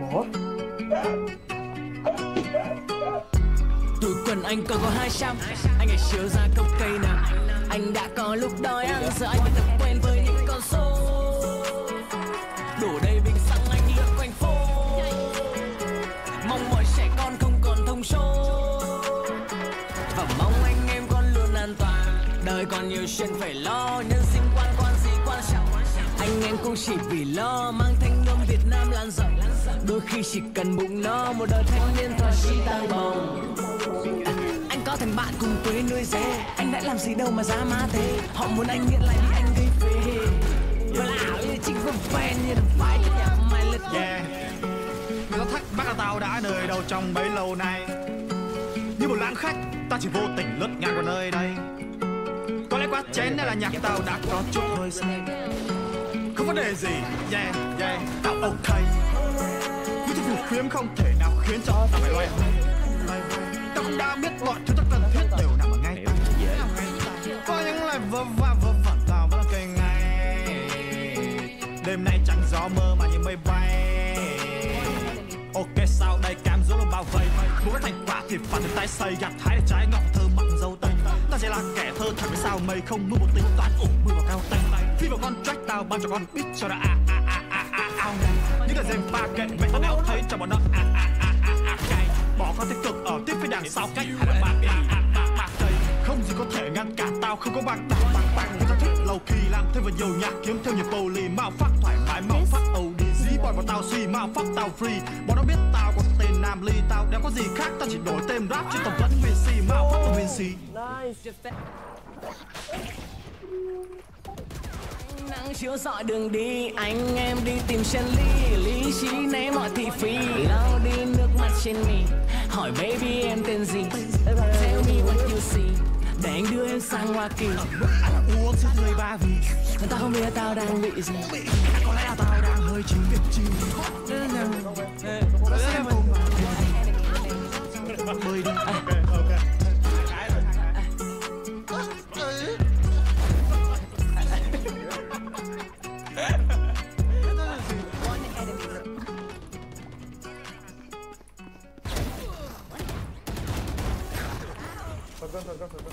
một tụi quần anh còn có hai trăm. Anh hãy chiếu ra cốc cây nào. Anh đã có lúc đói ăn giờ anh phải tập quen với những con số. Đổ đầy bình xăng, anh lượn quanh phố. Mong mọi trẻ con không còn thông số. Và mong anh em con luôn an toàn. Đời còn nhiều chuyện phải lo nhân sinh quan cũng chỉ vì lo mang thanh niên Việt Nam lan rộng. Đôi khi chỉ cần bụng no, một đời thanh niên thỏa chi tăng bồng. Anh có thằng bạn cùng quê nuôi dê. Anh đã làm gì đâu mà giá má thế họ muốn anh nghiện lại đi anh gây phê. Và là ảo như chính vương fan như được phải cái nhà mày lật Yeah. Người ta thắc mắc là tao đã nơi đâu trong bấy lâu nay. Như một lãng khách Ta chỉ vô tình lướt ngang qua nơi đây. Có lẽ quá chén đây là nhạc tao đã có chút hơi say. Không vấn đề gì. Yeah yeah. Tao ok. Những thứ phù phiếm không thể nào khiến cho tao phải hoay. Tao cũng đã biết mọi thứ ta cần thiết đều nằm ở ngay tay. Có những lời vơ va vơ vẩn tao vẫn cây ngay. Đêm nay chẳng gió mơ mà như mây bay. Ok sau đây cam dỗ là bao vây. Muốn thành quả thì phải từ tay xây. Gạt thái để trái ngọn thơ mặn dâu tây Ta chỉ là kẻ thơ thật với sao mây Không mưa một tính toán. Ủ mưa vào cao tay Phi vào con track tao, ban cho con biết cho đã. À à à à à à, à. Những cái dèm ba kệ, mẹ tao đéo thấy cho bọn nó. À, à à à à à cay, Bỏ con tích cực ở tiếp phía đằng sau cách hai là ba à à à à Không gì có thể ngăn cản tao, không có bằng băng bằng bằng Người ta thích lâu kỳ làm thêm vào nhiều nhạc kiếm theo nhịp lì Mạo phát thoải mái mạo phát dí Bọn bọn tao suy mạo phát tao free. Bọn nó biết tao có tên Nam Ly, Tao đéo có gì khác, tao chỉ đổi tên rap chứ tao vẫn nguyên si Mạo phát tao nguyên si nắng chiếu rọi đường đi. Anh em đi tìm chân lý lý trí né mọi thị phi. Lau đi nước mắt trên mi. Hỏi baby em tên gì? Tell me what you see. Để anh đưa em sang hoa kỳ. Uống sẽ tươi ba vì? Tao không biết tao đang bị gì. Có lẽ là tao đang hơi chín việc chi alcanza, alcanza, alcanza.